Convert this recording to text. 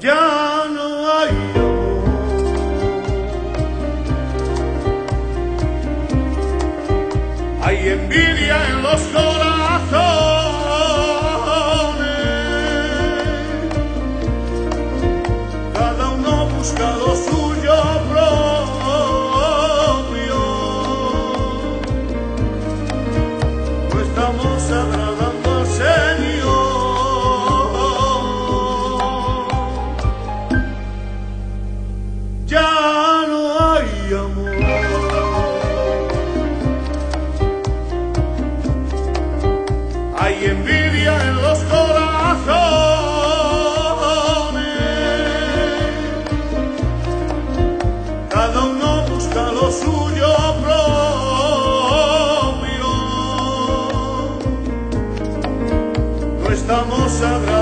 Ya no Hay envidia en los corazones. busca lo suyo propio. No estamos agradando al Señor. Ya no hay amor. Hay envidia en los corazones. lo suyo propio. No estamos hablando